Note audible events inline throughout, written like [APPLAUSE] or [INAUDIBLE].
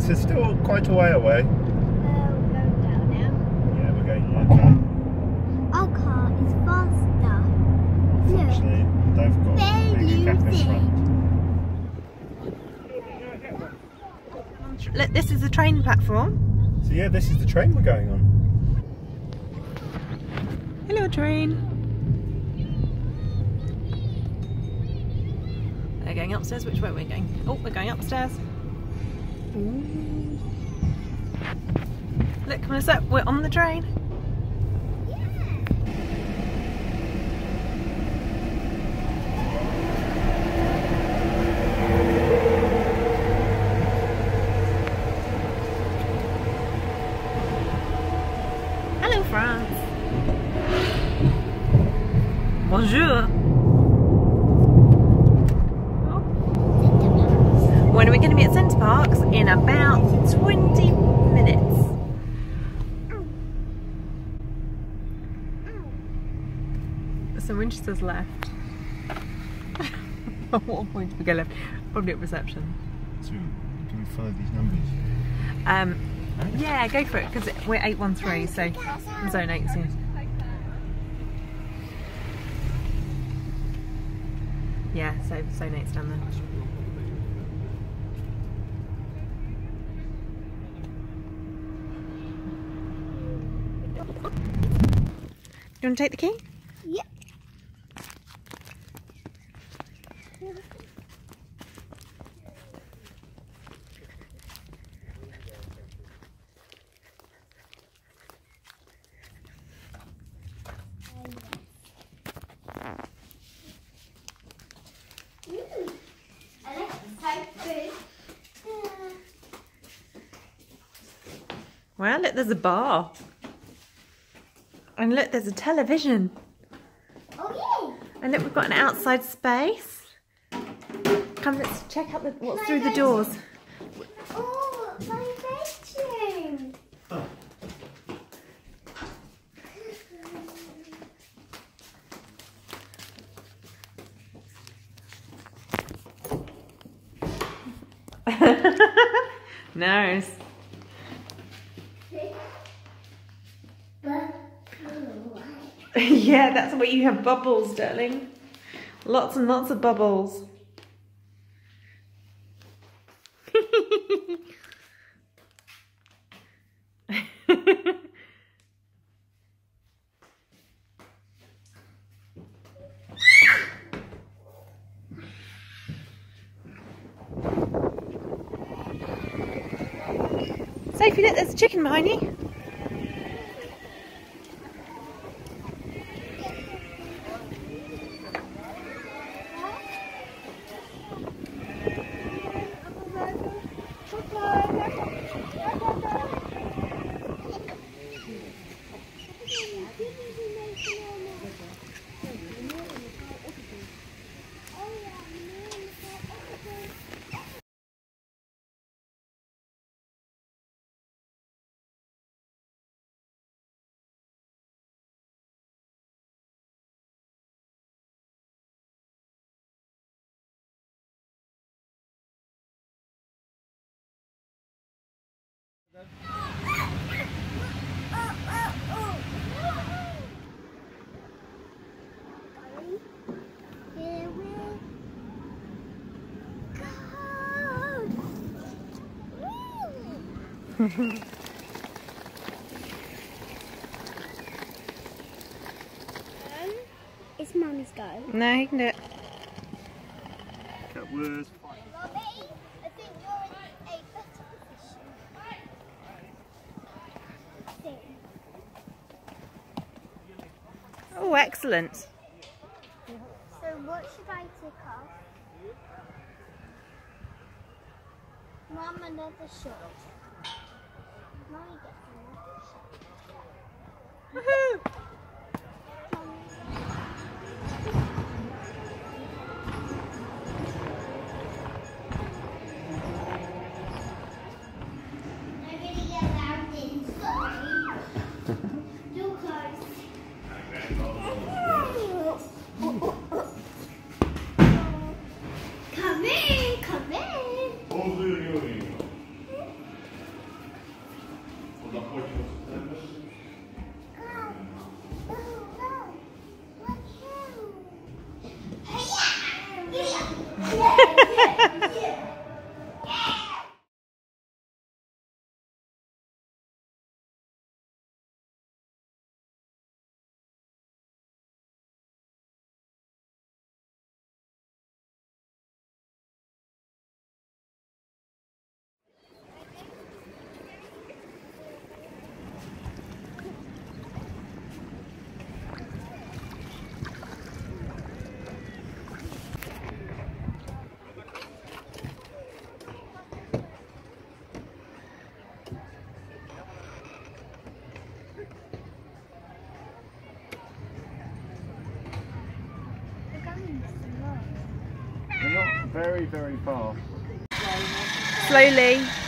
It's still quite a way away. Uh, we're going down now. Yeah, we're going like. Our car is faster. Look. Actually, they've got They're a bigger gap in front. Look, this is the train platform. So yeah, this is the train we're going on. Hello, train. They're going upstairs. Which way are we going? Oh, we're going upstairs. Look, Melissa, we're on the train. Hello, France. Bonjour. When are going to be at Center Parcs? In about 20 minutes. So Winchester's left. [LAUGHS] At what point do we go left? Probably at reception. So can we follow these numbers? Um, yeah, go for it because we're 813, so zone 8 soon. Yeah, so zone 8's down there. Do you want to take the key? Yep. Well, look, there's a bar. And look, there's a television. Oh And look, we've got an outside space. Come, let's check out the, what's through the doors. Oh, my bedroom. [LAUGHS] nice. [LAUGHS] yeah, that's where you have bubbles, darling. Lots and lots of bubbles. [LAUGHS] Sophie, look, there's a chicken behind you. [LAUGHS] it's Mummy's go. No, he can do it. That was fine. Mummy, I think you're in a better Oh, excellent. So what should I take off? Mum, another shot. Mommy gets another shot. Woohoo! Very, very fast. Slowly.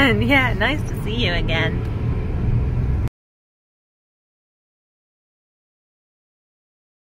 England. [LAUGHS] yeah, nice to see you again.